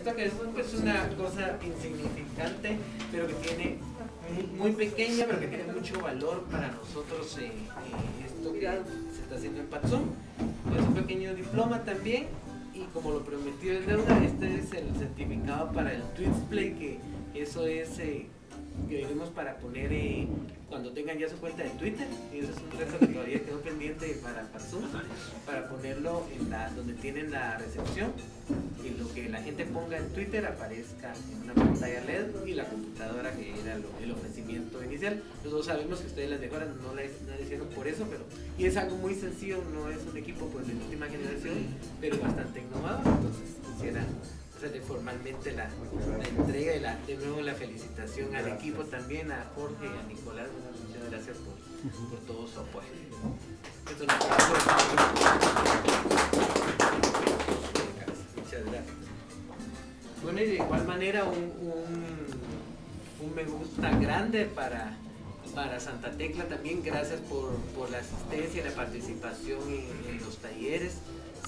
esto que es pues, una cosa insignificante, pero que tiene muy, pequeña, pero que tiene mucho valor para nosotros eh, eh, esto que se está haciendo en Patzum. Es un pequeño diploma también y como lo prometió el deuda, este es el certificado para el Twitch que eso es eh, que veremos para poner eh, cuando tengan ya su cuenta de Twitter, y eso es un reto que todavía quedó pendiente para, para Zoom, para ponerlo en la, donde tienen la recepción y lo que la gente ponga en Twitter aparezca en una pantalla LED y la computadora que era el ofrecimiento inicial. Nosotros sabemos que ustedes las mejoras no la, hicieron por eso, pero y es algo muy sencillo, no es un equipo pues, de última generación, pero bastante innovador, entonces quisiera hacerle formalmente la, entrega y la, de nuevo la felicitación al equipo también, a Jorge y a Nicolás. Muchas gracias por, por todo su apoyo. Muchas gracias. Bueno, y de igual manera un, un, un me gusta grande para, para Santa Tecla también. Gracias por, por la asistencia y la participación en, en los talleres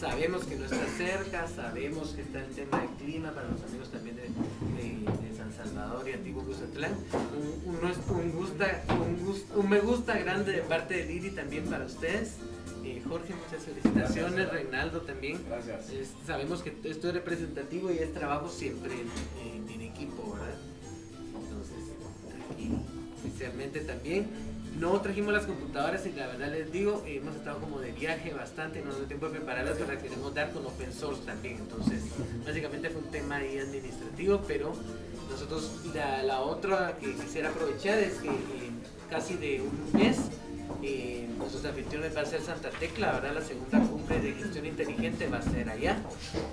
sabemos que no está cerca, sabemos que está el tema del clima para los amigos también de, San Salvador y Antiguo Gustatlán. Un, un, gusta, un, me gusta grande de parte de Lili también para ustedes. Eh, Jorge, muchas felicitaciones. Reinaldo también. Gracias. sabemos que esto es representativo y es trabajo siempre en, equipo, ¿verdad? Entonces, aquí oficialmente también. No trajimos las computadoras y la verdad les digo, hemos estado como de viaje bastante, no tenemos tiempo de prepararlas, pero las queremos dar con open source también. Entonces, básicamente fue un tema ahí administrativo, pero nosotros la, otra que quisiera aprovechar es que casi de un mes eh, nuestros anfitriones va a ser Santa Tecla, ahora la segunda cumbre de gestión inteligente va a ser allá.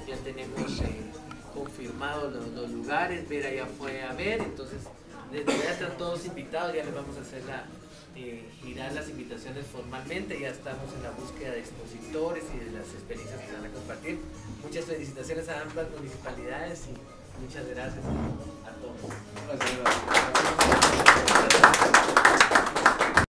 Ya tenemos eh, confirmados los, lugares, ver allá fue a ver, entonces ya están todos invitados, ya les vamos a hacer la, girar las invitaciones formalmente. Ya estamos en la búsqueda de expositores y de las experiencias que van a compartir. Muchas felicitaciones a ambas municipalidades y muchas gracias a todos.